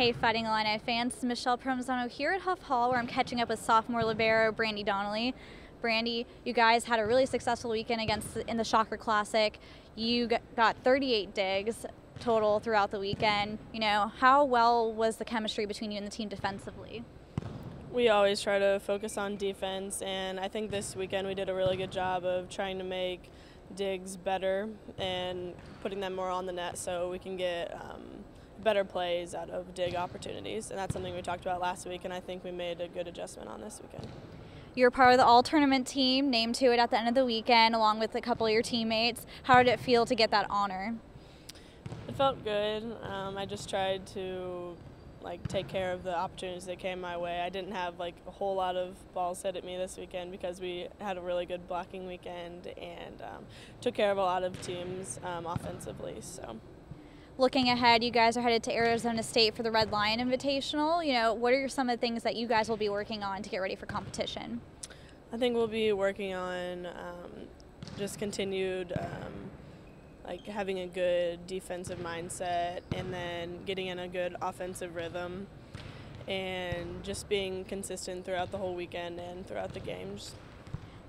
Hey, Fighting Illini fans, Michelle Promzano here at Huff Hall where I'm catching up with sophomore libero Brandi Donnelly. Brandi, you guys had a really successful weekend against in the Shocker Classic. You got 38 digs total throughout the weekend. You know, how well was the chemistry between you and the team defensively? We always try to focus on defense, and I think this weekend we did a really good job of trying to make digs better and putting them more on the net so we can get um, better plays out of dig opportunities. And that's something we talked about last week, and I think we made a good adjustment on this weekend. You're part of the all tournament team, named to it at the end of the weekend, along with a couple of your teammates. How did it feel to get that honor? It felt good. Um, I just tried to like take care of the opportunities that came my way. I didn't have like a whole lot of balls hit at me this weekend because we had a really good blocking weekend and um, took care of a lot of teams um, offensively. So. Looking ahead, you guys are headed to Arizona State for the Red Lion Invitational. You know, what are some of the things that you guys will be working on to get ready for competition? I think we'll be working on um, just continued um, like having a good defensive mindset and then getting in a good offensive rhythm and just being consistent throughout the whole weekend and throughout the games.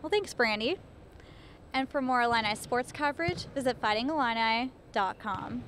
Well, thanks, Brandi. And for more Illini sports coverage, visit fightingillini.com.